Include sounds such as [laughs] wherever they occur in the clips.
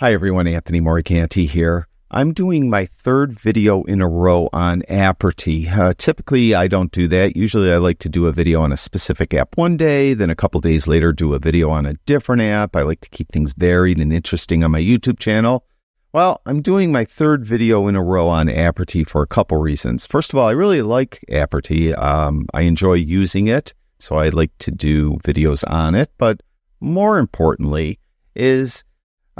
Hi everyone, Anthony Morganti here. I'm doing my third video in a row on Aperty. Uh, typically, I don't do that. Usually, I like to do a video on a specific app one day, then a couple days later, do a video on a different app. I like to keep things varied and interesting on my YouTube channel. Well, I'm doing my third video in a row on Aperty for a couple reasons. First of all, I really like Aperty. Um, I enjoy using it, so I like to do videos on it. But more importantly, is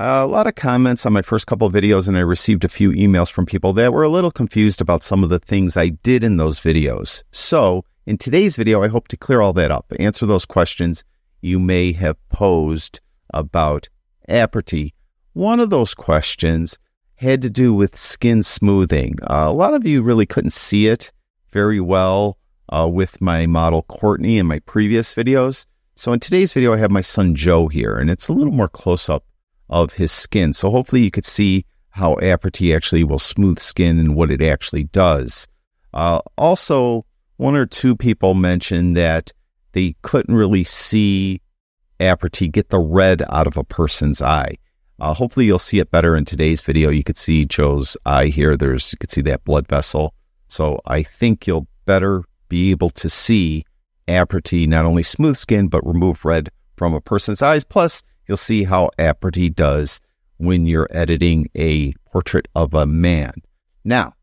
a lot of comments on my first couple videos, and I received a few emails from people that were a little confused about some of the things I did in those videos. So, in today's video, I hope to clear all that up, answer those questions you may have posed about Aperty. One of those questions had to do with skin smoothing. Uh, a lot of you really couldn't see it very well uh, with my model Courtney in my previous videos. So in today's video, I have my son Joe here, and it's a little more close up of his skin. So hopefully you could see how Aperty actually will smooth skin and what it actually does. Uh, also, one or two people mentioned that they couldn't really see Aperty get the red out of a person's eye. Uh, hopefully you'll see it better in today's video. You could see Joe's eye here. There's you could see that blood vessel. So I think you'll better be able to see Aperty not only smooth skin but remove red from a person's eyes. Plus, you'll see how Aperty does when you're editing a portrait of a man. Now,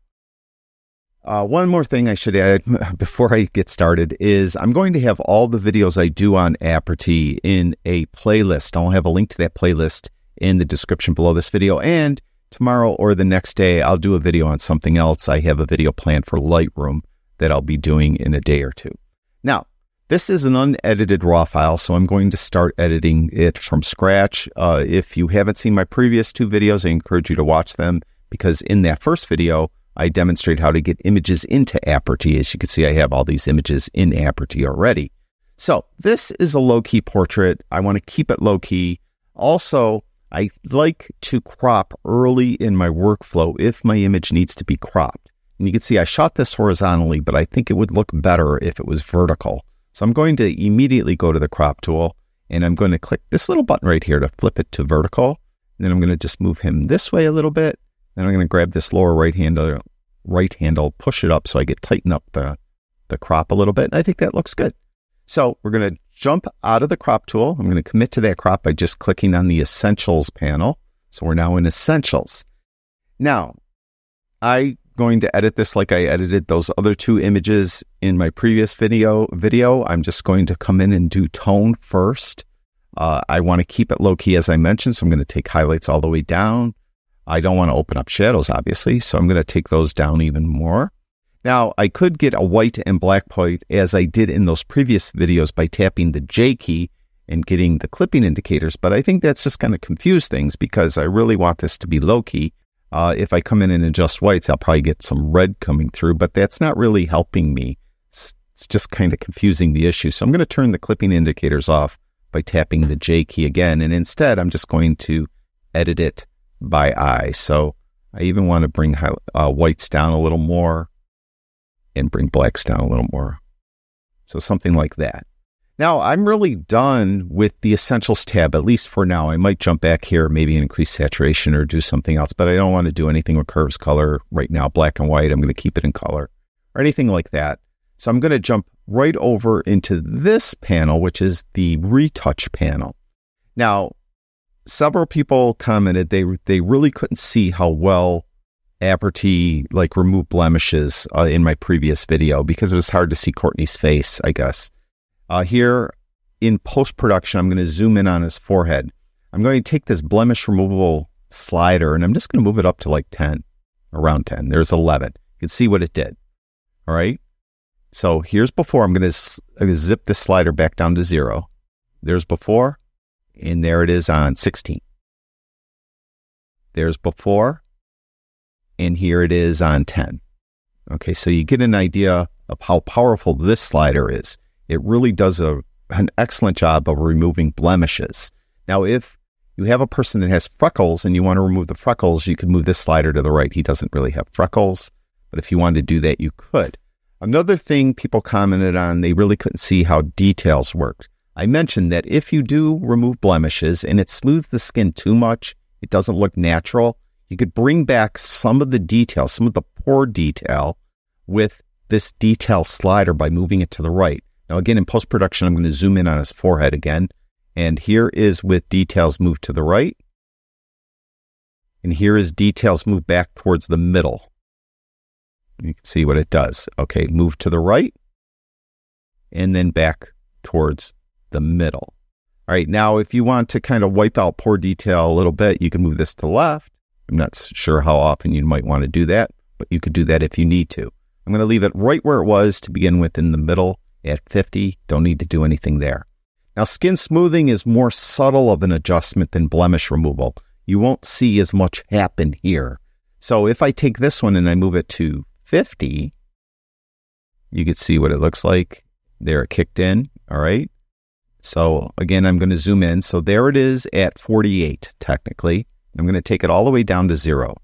uh, one more thing I should add [laughs] before I get started is I'm going to have all the videos I do on Aperty in a playlist. I'll have a link to that playlist in the description below this video. And tomorrow or the next day, I'll do a video on something else. I have a video planned for Lightroom that I'll be doing in a day or two. Now, this is an unedited raw file, so I'm going to start editing it from scratch. Uh, if you haven't seen my previous two videos, I encourage you to watch them because in that first video, I demonstrate how to get images into Aperty. As you can see, I have all these images in Aperty already. So this is a low key portrait. I want to keep it low key. Also, I like to crop early in my workflow if my image needs to be cropped. And you can see I shot this horizontally, but I think it would look better if it was vertical. So I'm going to immediately go to the crop tool and I'm going to click this little button right here to flip it to vertical. And then I'm going to just move him this way a little bit. Then I'm going to grab this lower right handle, uh, right handle, push it up so I get tighten up the, the crop a little bit. And I think that looks good. So we're going to jump out of the crop tool. I'm going to commit to that crop by just clicking on the essentials panel. So we're now in essentials. Now, I going to edit this like I edited those other two images in my previous video. Video, I'm just going to come in and do tone first. Uh, I want to keep it low key as I mentioned, so I'm going to take highlights all the way down. I don't want to open up shadows, obviously, so I'm going to take those down even more. Now, I could get a white and black point as I did in those previous videos by tapping the J key and getting the clipping indicators, but I think that's just going to confuse things because I really want this to be low key. Uh, if I come in and adjust whites, I'll probably get some red coming through, but that's not really helping me. It's, it's just kind of confusing the issue. So I'm going to turn the clipping indicators off by tapping the J key again. And instead, I'm just going to edit it by eye. So I even want to bring uh, whites down a little more and bring blacks down a little more. So something like that. Now, I'm really done with the Essentials tab, at least for now. I might jump back here, maybe increase saturation or do something else, but I don't want to do anything with curves color right now, black and white. I'm going to keep it in color or anything like that. So I'm going to jump right over into this panel, which is the retouch panel. Now, several people commented they they really couldn't see how well Aperty like removed blemishes uh, in my previous video because it was hard to see Courtney's face, I guess. Uh, here in post production, I'm going to zoom in on his forehead. I'm going to take this blemish removable slider and I'm just going to move it up to like 10, around 10. There's 11. You can see what it did. All right. So here's before. I'm going to zip this slider back down to zero. There's before, and there it is on 16. There's before, and here it is on 10. Okay, so you get an idea of how powerful this slider is it really does a, an excellent job of removing blemishes. Now, if you have a person that has freckles and you want to remove the freckles, you can move this slider to the right. He doesn't really have freckles, but if you wanted to do that, you could. Another thing people commented on, they really couldn't see how details worked. I mentioned that if you do remove blemishes and it smooths the skin too much, It doesn't look natural. You could bring back some of the detail, some of the pore detail with this detail slider by moving it to the right. Now, again, in post production, I'm going to zoom in on his forehead again. And here is with details moved to the right. And here is details moved back towards the middle. You can see what it does. Okay, move to the right and then back towards the middle. All right, now if you want to kind of wipe out pore detail a little bit, you can move this to left. I'm not sure how often you might want to do that, but you could do that if you need to. I'm going to leave it right where it was to begin with in the middle at 50. Don't need to do anything there. Now, skin smoothing is more subtle of an adjustment than blemish removal. You won't see as much happen here. So if I take this one and I move it to 50, you can see what it looks like. There it kicked in. All right. So again, I'm going to zoom in. So there it is at 48, technically. I'm going to take it all the way down to zero.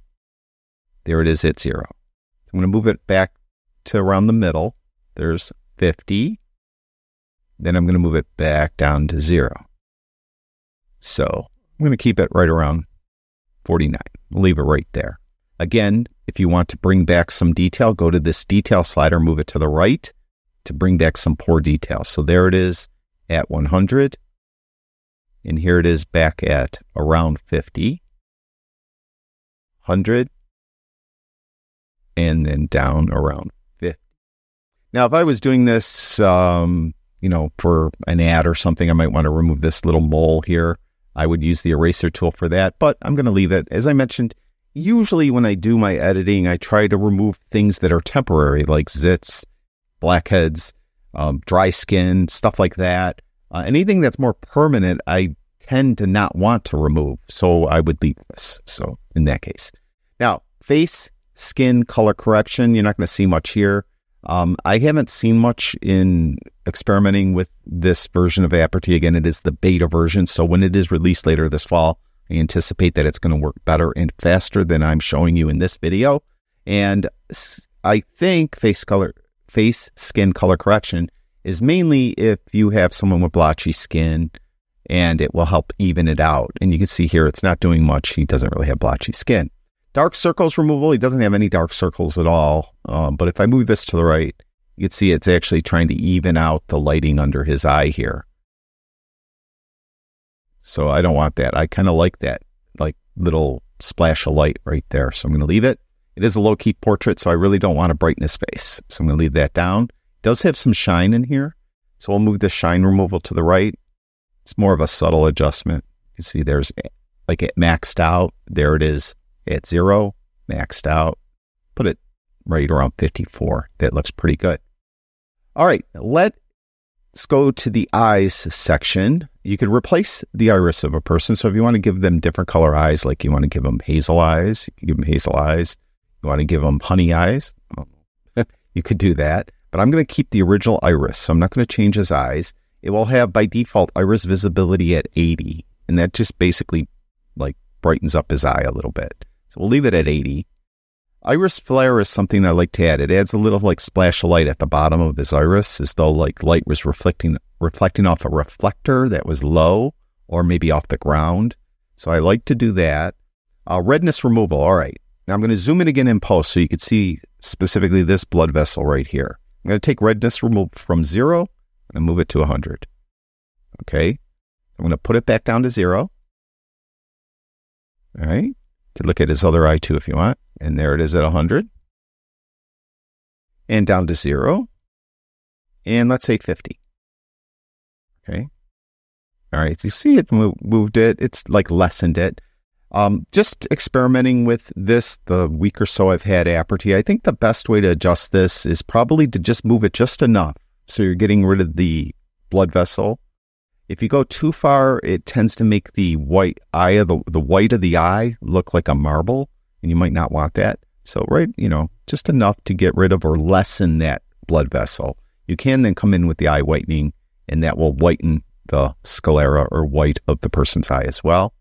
There it is at zero. I'm going to move it back to around the middle. There's 50. Then I'm going to move it back down to zero. So I'm going to keep it right around 49. leave it right there. Again, if you want to bring back some detail, go to this detail slider, move it to the right to bring back some pore detail. So there it is at 100. And here it is back at around 50, 100, and then down around 50. Now, if I was doing this, um, you know, for an ad or something, I might want to remove this little mole here. I would use the eraser tool for that, but I'm going to leave it. As I mentioned, usually when I do my editing, I try to remove things that are temporary, like zits, blackheads, um, dry skin, stuff like that. Uh, anything that's more permanent, I tend to not want to remove. So I would leave this. So in that case. Now, face, skin color correction, you're not going to see much here. Um, I haven't seen much in experimenting with this version of Aperty. Again, it is the beta version. So when it is released later this fall, I anticipate that it's going to work better and faster than I'm showing you in this video. And I think face color, face skin color correction is mainly if you have someone with blotchy skin and it will help even it out. And you can see here it's not doing much. He doesn't really have blotchy skin. Dark circles removal, he doesn't have any dark circles at all. Um, but if I move this to the right, you can see it's actually trying to even out the lighting under his eye here. So I don't want that. I kind of like that, like little splash of light right there. So I'm going to leave it. It is a low key portrait, so I really don't want to brighten his face. So I'm going to leave that down does have some shine in here. So we'll move the shine removal to the right. It's more of a subtle adjustment. You can see there's like it maxed out. There it is at zero, maxed out. Put it right around 54. That looks pretty good. All right, let's go to the eyes section. You could replace the iris of a person. So if you want to give them different color eyes, like you want to give them hazel eyes, you can give them hazel eyes. You want to give them honey eyes, [laughs] you could do that but I'm going to keep the original iris. So I'm not going to change his eyes. It will have by default iris visibility at 80. And that just basically like brightens up his eye a little bit. So we'll leave it at 80. Iris flare is something I like to add. It adds a little like splash of light at the bottom of his iris as though like light was reflecting reflecting off a reflector that was low or maybe off the ground. So I like to do that. Uh, redness removal. All right. Now I'm going to zoom in again in post so you can see specifically this blood vessel right here. I'm going to take redness remove from zero and move it to 100. Okay. I'm going to put it back down to zero. All right. Could look at his other eye too if you want. And there it is at 100. And down to zero. And let's say 50. Okay. All right. You see it moved it. It's like lessened it. Um, just experimenting with this the week or so I've had Aperty. I think the best way to adjust this is probably to just move it just enough so you're getting rid of the blood vessel. If you go too far, it tends to make the white eye of the, the white of the eye look like a marble, and you might not want that. So, right, you know, just enough to get rid of or lessen that blood vessel. You can then come in with the eye whitening, and that will whiten the sclera or white of the person's eye as well.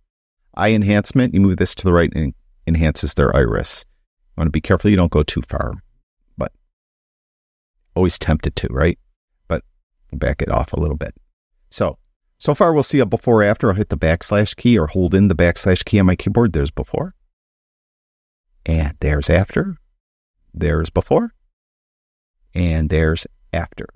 Eye enhancement, you move this to the right and enhances their iris. You want to be careful you don't go too far, but always tempted to, right? But back it off a little bit. So So far, we'll see a before after. I'll hit the backslash key or hold in the backslash key on my keyboard. There's before. And there's after. There's before. And there's after.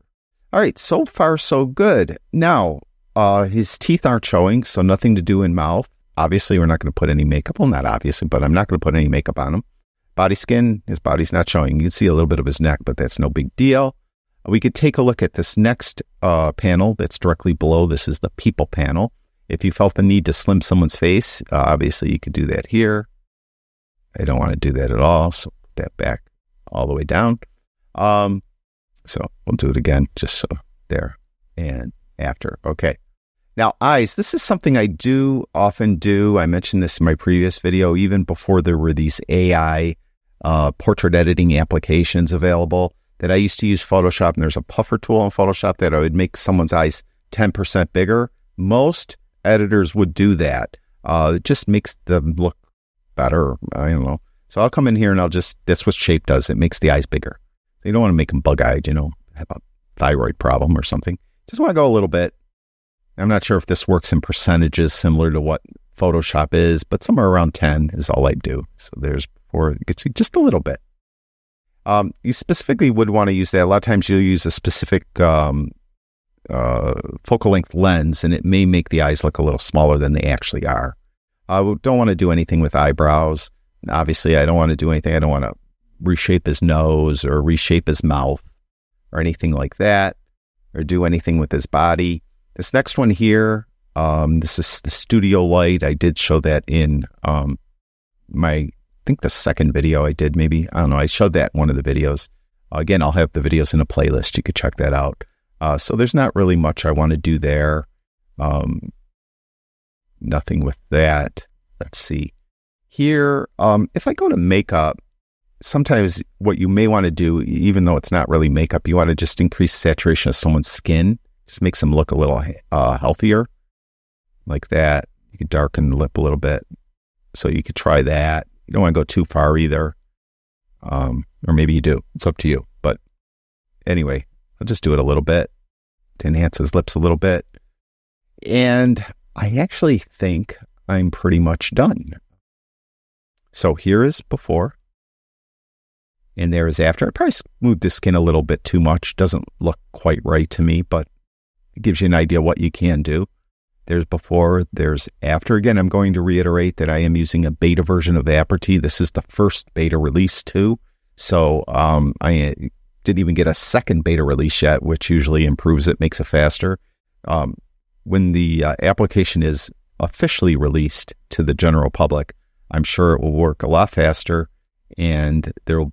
All right, so far, so good. Now, uh, his teeth aren't showing, so nothing to do in mouth. Obviously, we're not going to put any makeup. Well, not obviously, but I'm not going to put any makeup on him. Body skin, his body's not showing. You can see a little bit of his neck, but that's no big deal. We could take a look at this next uh, panel that's directly below. This is the people panel. If you felt the need to slim someone's face, uh, obviously you could do that here. I don't want to do that at all, so put that back all the way down. Um, so we'll do it again, just so there and after. Okay. Now, eyes, this is something I do often do. I mentioned this in my previous video, even before there were these AI uh, portrait editing applications available that I used to use Photoshop. And there's a puffer tool in Photoshop that I would make someone's eyes 10% bigger. Most editors would do that. Uh, it just makes them look better. I don't know. So I'll come in here and I'll just, that's what shape does. It makes the eyes bigger. So you don't want to make them bug eyed, you know, have a thyroid problem or something. Just want to go a little bit. I'm not sure if this works in percentages similar to what Photoshop is, but somewhere around 10 is all I do. So there's four, you can see just a little bit. Um, you specifically would want to use that. A lot of times you'll use a specific um, uh, focal length lens, and it may make the eyes look a little smaller than they actually are. I don't want to do anything with eyebrows. Obviously, I don't want to do anything. I don't want to reshape his nose or reshape his mouth or anything like that, or do anything with his body. This next one here, um, this is the studio light. I did show that in um, my, think the second video I did, maybe. I don't know. I showed that one of the videos. Again, I'll have the videos in a playlist. You could check that out. Uh, so there's not really much I want to do there. Um, nothing with that. Let's see. Here, um, if I go to makeup, sometimes what you may want to do, even though it's not really makeup, you want to just increase saturation of someone's skin. Just makes them look a little uh, healthier, like that. You could darken the lip a little bit, so you could try that. You don't want to go too far either, um, or maybe you do. It's up to you. But anyway, I'll just do it a little bit to enhance his lips a little bit, and I actually think I'm pretty much done. So here is before and there is after. I probably smoothed the skin a little bit too much. Doesn't look quite right to me, but it gives you an idea what you can do. There's before, there's after. Again, I'm going to reiterate that I am using a beta version of Aperty. This is the first beta release too. So um, I didn't even get a second beta release yet, which usually improves it, makes it faster. Um, when the uh, application is officially released to the general public, I'm sure it will work a lot faster and there will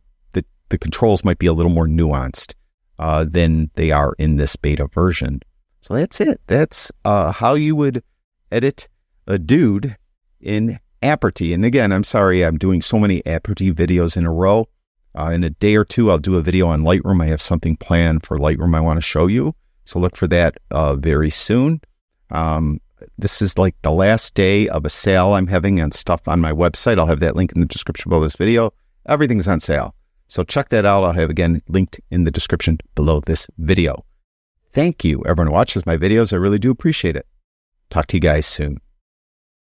the controls might be a little more nuanced uh, than they are in this beta version. So that's it. That's uh, how you would edit a dude in Aperty. And again, I'm sorry I'm doing so many Aperty videos in a row. Uh, in a day or two, I'll do a video on Lightroom. I have something planned for Lightroom I want to show you. So look for that uh, very soon. Um, this is like the last day of a sale I'm having on stuff on my website. I'll have that link in the description below this video. Everything's on sale. So check that out. I'll have again linked in the description below this video. Thank you, everyone watches my videos. I really do appreciate it. Talk to you guys soon.